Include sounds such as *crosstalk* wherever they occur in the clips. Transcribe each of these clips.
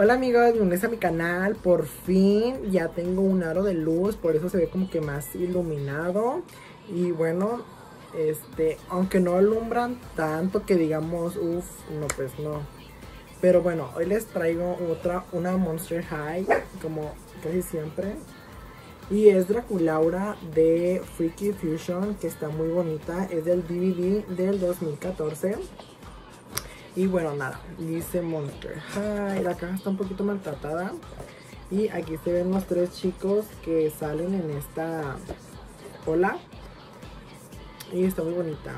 Hola amigos, bienvenidos a mi canal. Por fin ya tengo un aro de luz, por eso se ve como que más iluminado. Y bueno, este, aunque no alumbran tanto que digamos, uff, no pues no. Pero bueno, hoy les traigo otra, una Monster High, como casi siempre. Y es Draculaura de Freaky Fusion, que está muy bonita. Es del DVD del 2014. Y bueno, nada, dice Monster. La caja está un poquito maltratada. Y aquí se ven los tres chicos que salen en esta ola. Y está muy bonita.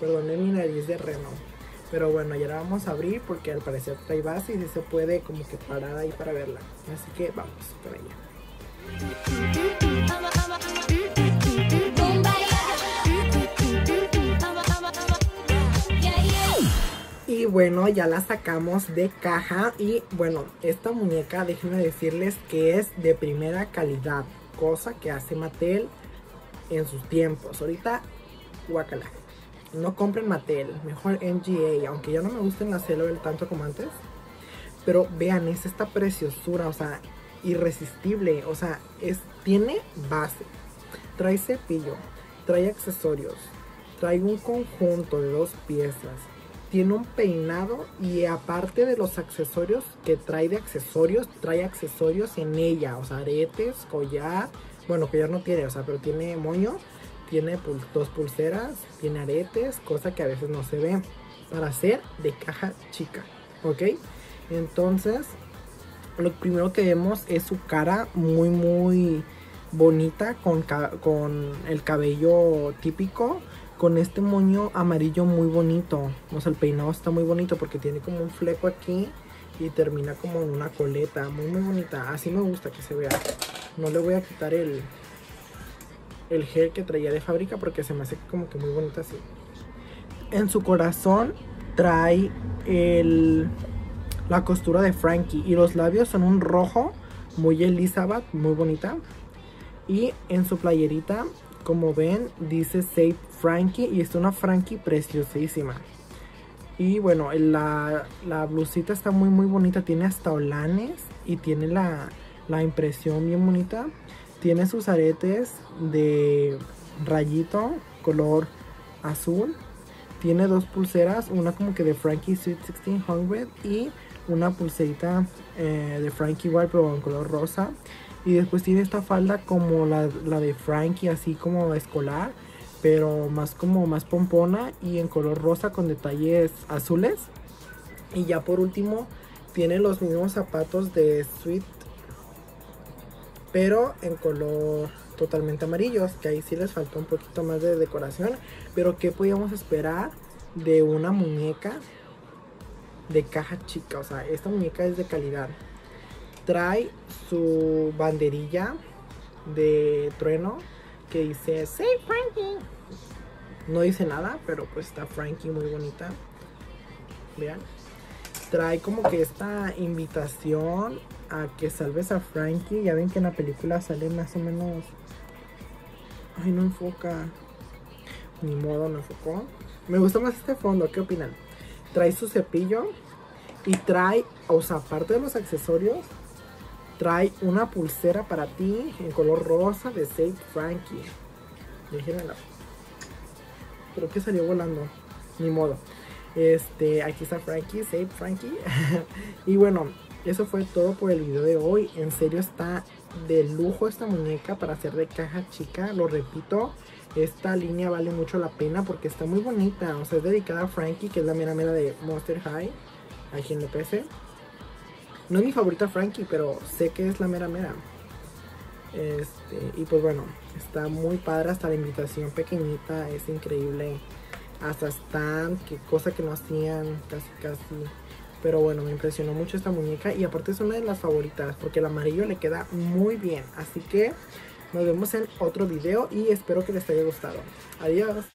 Perdonen mi nariz de reno. Pero bueno, ya la vamos a abrir porque al parecer trae base y se puede como que parar ahí para verla. Así que vamos con ella. Bueno, ya la sacamos de caja y bueno, esta muñeca déjenme decirles que es de primera calidad, cosa que hace Mattel en sus tiempos. Ahorita, guacala. No compren Mattel, mejor NGA, aunque ya no me gusten las el tanto como antes. Pero vean, es esta preciosura, o sea, irresistible, o sea, es tiene base. Trae cepillo, trae accesorios, trae un conjunto de dos piezas tiene un peinado y aparte de los accesorios que trae de accesorios, trae accesorios en ella, o sea, aretes, collar, bueno, collar no tiene, o sea, pero tiene moño, tiene dos pulseras, tiene aretes, cosa que a veces no se ve, para hacer de caja chica, ¿ok? Entonces, lo primero que vemos es su cara muy, muy bonita, con, con el cabello típico, con este moño amarillo muy bonito. O sea, el peinado está muy bonito porque tiene como un fleco aquí y termina como en una coleta. Muy, muy bonita. Así me gusta que se vea. No le voy a quitar el, el gel que traía de fábrica porque se me hace como que muy bonita así. En su corazón trae el, la costura de Frankie y los labios son un rojo muy Elizabeth, muy bonita. Y en su playerita como ven, dice Save Frankie y es una Frankie preciosísima. Y bueno, la, la, blusita está muy muy bonita, tiene hasta olanes y tiene la, la impresión bien bonita. Tiene sus aretes de rayito, color azul. Tiene dos pulseras, una como que de Frankie Sweet 1600 y una pulserita eh, de Frankie White pero en color rosa. Y después tiene esta falda como la, de Frankie, así como escolar, pero más como más pompona y en color rosa con detalles azules. Y ya por último tiene los mismos zapatos de Sweet, pero en color totalmente amarillos, que ahí sí les faltó un poquito más de decoración. Pero ¿qué podíamos esperar de una muñeca de caja chica? O sea, esta muñeca es de calidad trae su banderilla de trueno que dice Say Frankie. No dice nada, pero pues está Frankie muy bonita. Vean. Trae como que esta invitación a que salves a Frankie. Ya ven que en la película sale más o menos. Ay, no enfoca. Ni modo, no enfocó. Me gusta más este fondo, ¿qué opinan? Trae su cepillo y trae, o sea, aparte de los accesorios, Trae una pulsera para ti en color rosa de Saint Frankie. Creo que salió volando. Ni modo. Este, aquí está Frankie, Save Frankie. *laughs* y bueno, eso fue todo por el video de hoy. En serio está de lujo esta muñeca para hacer de caja chica. Lo repito, esta línea vale mucho la pena porque está muy bonita. O sea, es dedicada a Frankie, que es la mera mera de Monster High. A quien le pese. No es mi favorita Frankie, pero sé que es la mera mera. Este, y pues bueno, está muy padre hasta la invitación pequeñita, es increíble. Hasta están, qué cosa que no hacían casi casi. Pero bueno, me impresionó mucho esta muñeca y aparte es una de las favoritas porque el amarillo le queda muy bien. Así que nos vemos en otro video y espero que les haya gustado. Adiós.